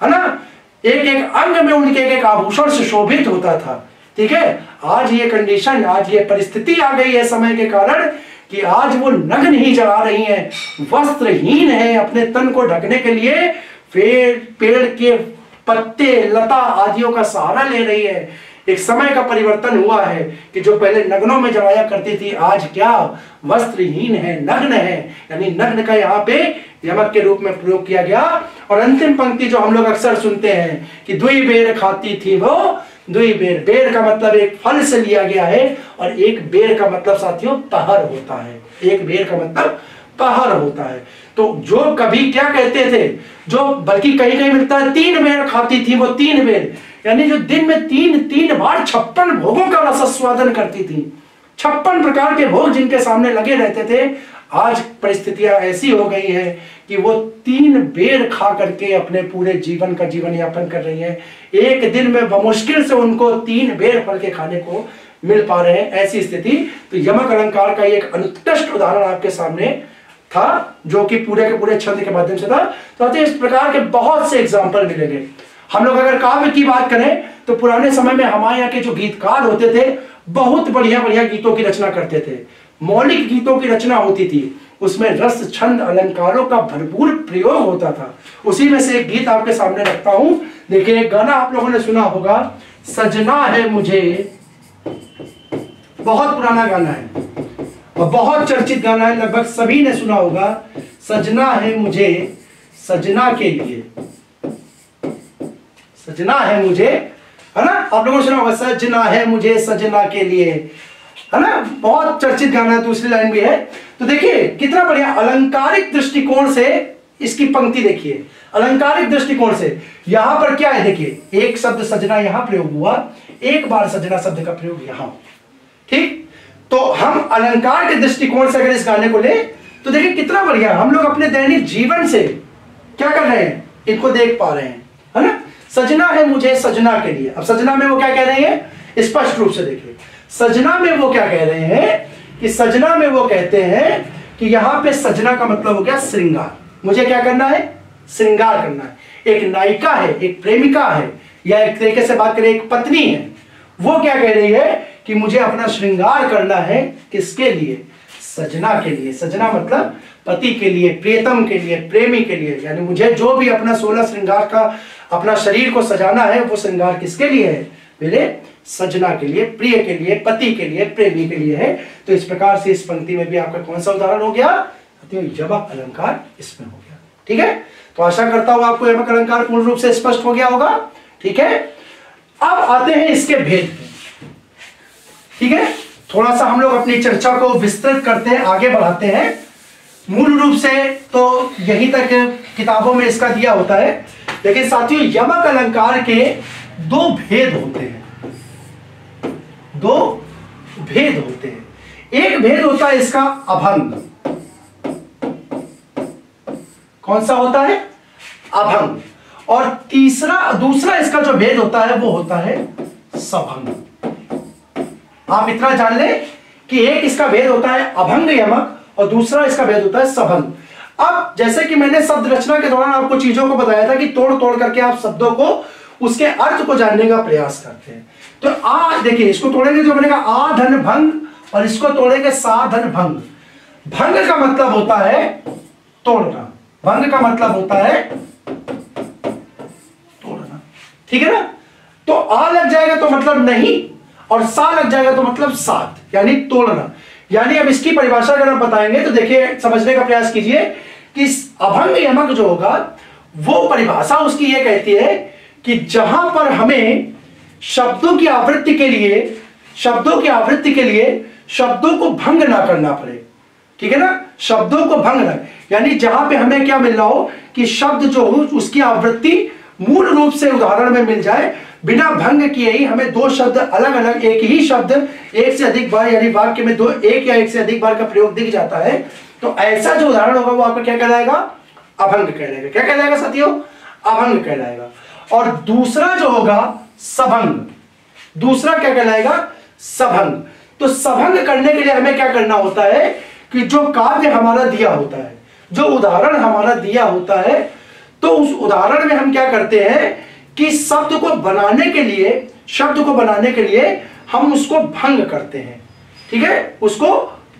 है ना? एक एक अंग में उनके एक एक आभूषण से शोभित होता था। ठीक है? आज ये कंडीशन आज ये परिस्थिति आ गई है समय के कारण कि आज वो नग्न ही जला रही हैं, वस्त्रहीन है अपने तन को ढकने के लिए पेड़ पेड़ के पत्ते, लता आदियों का सहारा ले रही है। एक समय का परिवर्तन हुआ है कि जो पहले नग्नों में जलाया करती थी, आज क्या वस्त्रहीन है, नग्न है। यानी नग्न का यहाँ पे यमक के रूप में प्रयोग किया गया। और अंतिम पंक्ति जो हम लोग अक्सर सुनते हैं कि दुई बेर खाती थी वो दुई बेर। बेर का मतलब एक फल से लिया गया है और एक बेर का मतलब साथियों, पहर होता है। एक बेर का मतलब पहर होता है। तो जो कभी क्या कहते थे, जो बल्कि कहीं कहीं मिलता है, तीन बेर खाती थी वो तीन बेर। यानी जो दिन में तीन तीन बार छप्पन भोगों का रसस्वादन करती थी। छप्पन प्रकार के भोग जिनके सामने लगे रहते थे आज परिस्थितियाँ ऐसी हो गई हैं कि वो तीन बेर खा करके अपने पूरे जीवन का जीवन यापन कर रही हैं। एक दिन में बमुश्किल से उनको तीन बेर फल के खाने को मिल पा रहे हैं। ऐसी स्थिति। तो यमक अलंकार का एक अनुत्कृष्ट उदाहरण आपके सामने था, जो कि पूरे के पूरे छंद के माध्यम से था। तो इस प्रकार के बहुत से एग्ज़ाम्पल मिलेंगे। हम लोग अगर काव्य की बात करें तो पुराने समय में हमारे यहाँ के जो गीतकार होते थे, बहुत बढ़िया बढ़िया गीतों की रचना करते थे। मौलिक गीतों की रचना होती थी। उसमें रस, छंद, अलंकारों का भरपूर प्रयोग होता था। उसी में से एक गीत आपके सामने रखता हूँ। देखिए, एक गाना आप लोगों ने सुना होगा, सजना है मुझे। बहुत पुराना गाना है। और बहुत चर्चित गाना है, लगभग सभी ने सुना होगा, सजना है मुझे, सजना के लिए। सजना है मुझे, है ना? आप लोगों ने सुना होगा, सजना है मुझे, सजना के लिए। है ना? बहुत चर्चित गाना है दूसरी लाइन भी है। तो देखिए, कितना बढ़िया अलंकारिक दृष्टिकोण से इसकी पंक्ति देखिए। अलंकारिक दृष्टिकोण से। यहाँ पर क्या है? देखिए, एक शब्द सजना यहाँ प्रयोग हुआ, एक बार सजना शब्द का प्रयोग यहाँ। ठीक? तो हम अलंकार के दृष्टिकोण से अगर इस गाने को ले तो देखिए कितना बढ़िया। हम लोग अपने दैनिक जीवन से क्या कर रहे हैं? इनको देख पा रहे हैं। है ना? सजना है मुझे सजना के लिए। अब सजना में वो क्या कह रहे हैं? स्पष्ट रूप से देखिए। सजना में वो क्या कह रहे हैं कि सजना में वो कहते हैं कि यहाँ पे सजना का मतलब हो गया श्रृंगार। मुझे क्या करना है? श्रृंगार करना है। एक नायिका है, एक प्रेमिका है, या एक तरीके से बात करें, एक पत्नी है। वो क्या कह रही है कि मुझे अपना श्रृंगार करना है किसके लिए? सजना के लिए। सजना मतलब पति के लिए प्रियतम के लिए, प्रेमी के लिए। यानी मुझे जो भी अपना सोलह श्रृंगार का, अपना शरीर को सजाना है, वो श्रृंगार किसके लिए है? मेरे सजना के लिए, प्रिय के लिए, पति के लिए, प्रेमी के लिए है। तो इस प्रकार से इस पंक्ति में भी आपका कौन सा उदाहरण हो गया? यमक अलंकार इसमें हो गया। ठीक है? तो आशा करता हूँ आपको यमक अलंकार पूर्ण रूप से स्पष्ट हो गया होगा। ठीक है? अब आते हैं इसके भेद ठीक है? थोड़ा सा हम लोग अपनी चर्चा को विस्तृत करते हैं, आगे बढ़ाते हैं। मूल रूप से तो यहीं तक किताबों में इसका दिया होता है। लेकिन साथियों, यमक अलंकार के दो भेद होते हैं। दो भेद होते हैं। एक भेद होता है इसका अभंग। कौन सा होता है? अभंग। और तीसरा, दूसरा इसका जो भेद होता है, वो होता है सभंग। आप इतना जान ले कि एक इसका भेद होता है अभंग यमक और दूसरा इसका भेद होता है सभंग। अब जैसे कि मैंने शब्द रचना के दौरान आपको चीज़ों को बताया था कि तोड़ तोड़ करके आप शब्दों को, उसके अर्थ को जानने का प्रयास करते हैं। तो आ, देखिए, इसको तोड़ेंगे तो बनेगा आ धन भंग और इसको तोड़ेंगे सा धन भंग। भंग का मतलब होता है तोड़ना। भंग का मतलब होता है तोड़ना। ठीक है ना? तो आ लग जाएगा तो मतलब नहीं और सा लग जाएगा तो मतलब सात, यानी तोड़ना। यानी अब इसकी परिभाषा अगर आप बताएँगे तो देखिए, समझने का प्रयास कीजिए कि अभंग यमक जो होगा, वो परिभाषा उसकी ये कहती है कि जहाँ पर हमें शब्दों की आवृत्ति के लिए, शब्दों की आवृत्ति के लिए शब्दों को भंग ना करना पड़े। ठीक है ना? शब्दों को भंग ना यानी जहाँ पे हमें क्या मिल रहा हो कि शब्द जो हो, उसकी आवृत्ति मूल रूप से उदाहरण में मिल जाए। बिना भंग किए ही हमें दो शब्द अलग अलग एक ही शब्द, एक से अधिक बार, यानी वाक्य में दो, एक या एक से अधिक बार का प्रयोग दिख जाता है। तो ऐसा जो उदाहरण होगा, वो आपको क्या कहलाएगा? अभंग कहलाएगा। क्या कहलाएगा साथियों? अभंग कहलाएगा। और दूसरा जो होगा सबंग दूसरा क्या कहलाएगा सभंग। तो सभंग करने के लिए हमें क्या करना होता है कि जो काव्य हमारा दिया होता है, जो उदाहरण हमारा दिया होता है तो उस उदाहरण में हम क्या करते हैं कि शब्द को बनाने के लिए, शब्द को बनाने के लिए हम उसको भंग करते हैं। ठीक है? उसको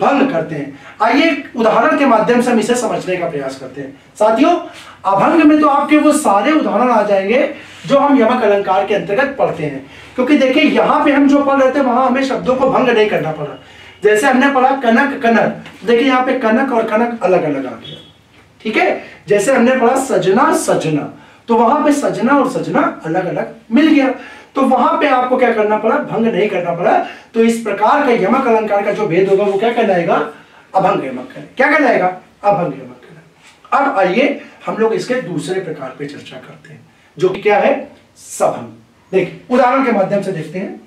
भंग करते हैं। आइए उदाहरण के माध्यम से हम इसे समझने का प्रयास करते हैं। साथियों, अभंग में तो आपके वो सारे उदाहरण आ जाएँगे जो हम यमक अलंकार के अंतर्गत पढ़ते हैं। क्योंकि देखिए, यहाँ पे हम जो पढ़ रहे थे, वहाँ हमें शब्दों को भंग नहीं करना पड़ा। जैसे हमने पढ़ा कनक कनक। देखिए, यहाँ पे कनक और कनक अलग अलग आ गया। ठीक है? जैसे हमने पढ़ा सजना सजना। तो वहाँ पे सजना और सजना अलग अलग मिल गया। तो वहाँ पे आपको क्या करना पड़ा? भंग नहीं करना पड़ा। तो इस प्रकार का यमक अलंकार का जो भेद होगा, वो क्या कहलाएगा? अभंग यमक क्या कहलाएगा? अभंग यमक अब आइए, हम लोग इसके दूसरे प्रकार पे चर्चा करते हैं, जो कि क्या है? सभंग। देखिए, उदाहरण के माध्यम से देखते हैं।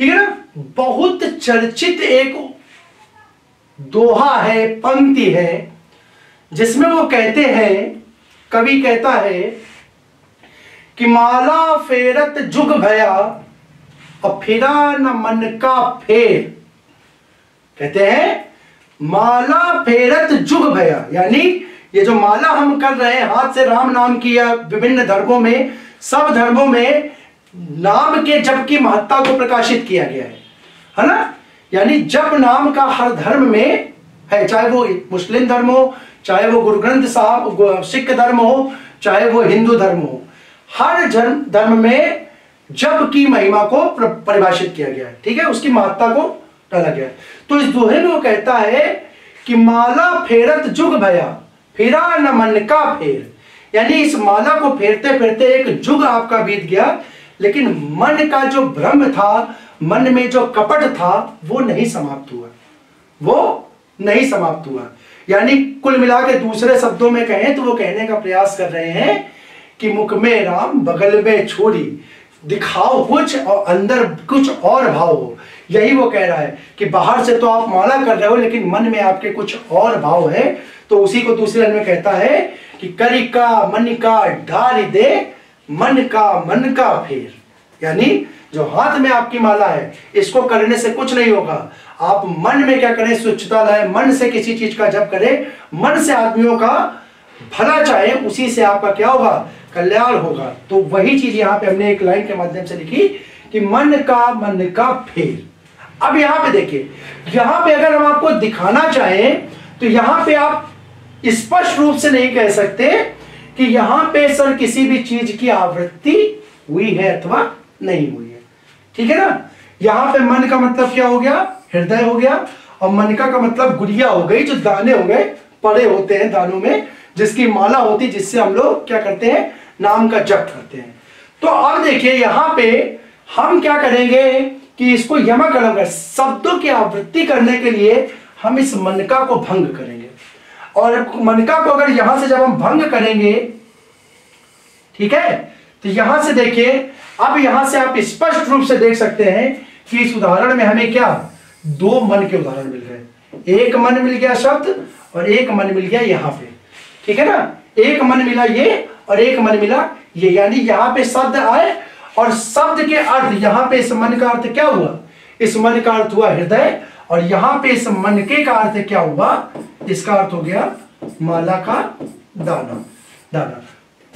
ठीक है ना? बहुत चर्चित एक दोहा है, पंक्ति है, जिसमें वो कहते हैं, कवि कहता है कि माला फेरत जुग भया और फिरा न मन का फेर। कहते हैं, माला फेरत जुग भया, यानी ये जो माला हम कर रहे हैं, हाथ से राम नाम की या विभिन्न धर्मों में, सब धर्मों में नाम के जप की महत्ता को प्रकाशित किया गया है। है ना? यानी जप नाम का हर धर्म में है, चाहे वो मुस्लिम धर्म हो, चाहे वो गुरु ग्रंथ साहब सिख धर्म हो, चाहे वो हिंदू धर्म हो, हर धर्म धर्म में जप की महिमा को परिभाषित किया गया है। ठीक है? उसकी महत्ता को डाला गया तो इस दोहे में वो कहता है कि माला फेरत जुग भया, फिरा न मन का फेर। यानी इस माला को फेरते फेरते एक जुग आपका बीत गया लेकिन मन का जो भ्रम था, मन में जो कपट था, वो नहीं समाप्त हुआ। वो नहीं समाप्त हुआ। यानी कुल मिला के दूसरे शब्दों में कहें तो वो कहने का प्रयास कर रहे हैं कि मुख में राम, बगल में छोड़ी दिखाओ कुछ और अंदर कुछ और भाव हो। यही वो कह रहा है कि बाहर से तो आप माला कर रहे हो, लेकिन मन में आपके कुछ और भाव है। तो उसी को दूसरे में कहता है कि करी का ढारी दे मन का मन का फेर। यानी जो हाथ में आपकी माला है, इसको करने से कुछ नहीं होगा। आप मन में क्या करें स्वच्छता लाए मन से किसी चीज़ का जप करें, मन से आदमियों का भला चाहे, उसी से आपका क्या होगा? कल्याण होगा। तो वही चीज़ यहाँ पे हमने एक लाइन के माध्यम से लिखी कि मन का मन का फेर। अब यहाँ पे देखिए, यहाँ पे अगर हम आपको दिखाना चाहें तो यहाँ पे आप स्पष्ट रूप से नहीं कह सकते कि यहाँ पे सर किसी भी चीज़ की आवृत्ति हुई है अथवा नहीं हुई है। ठीक है ना? यहाँ पे मन का मतलब क्या हो गया? हृदय हो गया। और मनका का मतलब गुड़िया हो गई, जो दाने हो गए, पड़े होते हैं दानों में, जिसकी माला होती जिससे हम लोग क्या करते हैं? नाम का जप करते हैं। तो अब देखिए, यहाँ पे हम क्या करेंगे कि इसको यमक अलग शब्दों की आवृत्ति करने के लिए हम इस मनका को भंग करेंगे। और मनका को अगर यहाँ से जब हम भंग करेंगे, ठीक है? तो यहाँ से देखिए, अब यहाँ से आप स्पष्ट रूप से देख सकते हैं कि इस उदाहरण में हमें क्या दो मन के उदाहरण मिल हैं। एक मन मिल गया शब्द और एक मन मिल गया यहाँ पे। ठीक है ना? एक मन मिला ये और एक मन मिला ये। यानी यहाँ पे शब्द आए और शब्द के अर्थ, यहाँ पे इस मन का अर्थ क्या हुआ? इस मन का अर्थ हुआ हृदय और यहाँ पे इस मन के अर्थ क्या हुआ? इसका अर्थ हो गया माला का दाना दाना।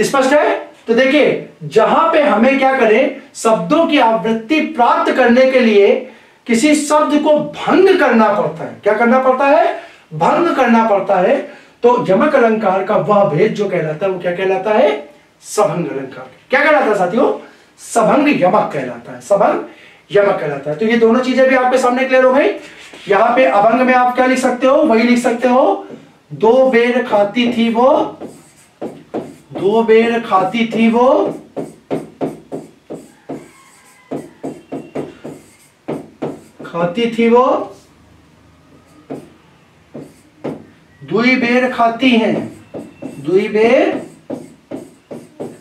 स्पष्ट है? तो देखिए, जहाँ पे हमें क्या करें? शब्दों की आवृत्ति प्राप्त करने के लिए किसी शब्द को भंग करना पड़ता है। क्या करना पड़ता है? भंग करना पड़ता है। तो यमक अलंकार का वह भेद जो कहलाता है, वो क्या कहलाता है? सभंग अलंकार। क्या कहलाता है साथियों? सभंग यमक कहलाता है। सभंग यमक कहलाता है। तो ये दोनों चीज़ें भी आपके सामने क्लियर हो गई। यहाँ पे अभंग में आप क्या लिख सकते हो? वही लिख सकते हो। दो बेर खाती थी वो। दो बेर खाती थी वो। खाती थी वो। दुई बेर खाती हैं। दुई बेर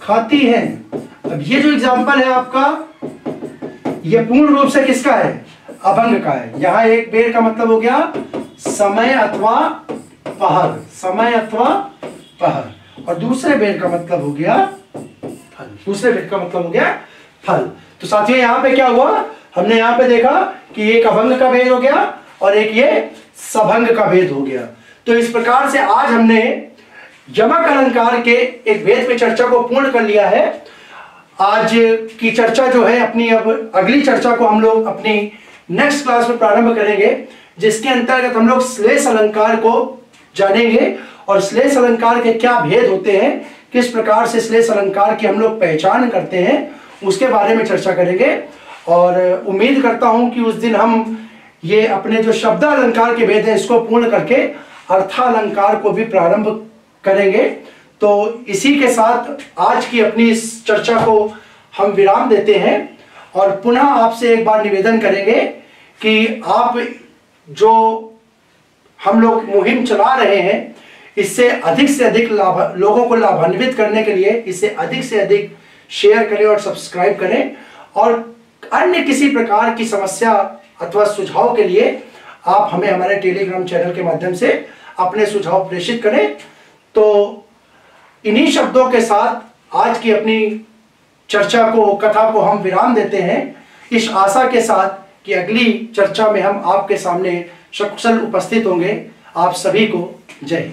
खाती हैं। अब ये जो एग्जांपल है आपका ये पूर्ण रूप से किसका है? अभंग का है। यहाँ एक बेर का मतलब हो गया समय अथवा पहर। समय अथवा पहर। और दूसरे बेर का मतलब हो गया फल। दूसरे बेर का मतलब हो गया फल। तो साथियों, यहाँ पे क्या हुआ? हमने यहाँ पे देखा कि एक अभंग का भेद हो गया और एक ये सभंग का भेद हो गया। तो इस प्रकार से आज हमने यमक अलंकार के एक भेद में चर्चा को पूर्ण कर लिया है। आज की चर्चा जो है, अपनी अब अगली चर्चा को हम लोग अपनी नेक्स्ट क्लास में प्रारंभ करेंगे, जिसके अंतर्गत हम लोग श्लेष अलंकार को जानेंगे और श्लेष अलंकार के क्या भेद होते हैं, किस प्रकार से श्लेष अलंकार की हम लोग पहचान करते हैं, उसके बारे में चर्चा करेंगे। और उम्मीद करता हूँ कि उस दिन हम ये अपने जो शब्द अलंकार के भेद है, इसको पूर्ण करके अर्थालंकार को भी प्रारंभ करेंगे। तो इसी के साथ आज की अपनी इस चर्चा को हम विराम देते हैं और पुनः आपसे एक बार निवेदन करेंगे कि आप जो हम लोग मुहिम चला रहे हैं, इससे अधिक से अधिक लाभ, लोगों को लाभान्वित करने के लिए इसे अधिक से अधिक शेयर करें और सब्सक्राइब करें। और अन्य किसी प्रकार की समस्या अथवा सुझाव के लिए आप हमें हमारे टेलीग्राम चैनल के माध्यम से अपने सुझाव प्रेषित करें। तो इन्हीं शब्दों के साथ आज की अपनी चर्चा को, कथा को हम विराम देते हैं। इस आशा के साथ कि अगली चर्चा में हम आपके सामने सकुशल उपस्थित होंगे। आप सभी को जय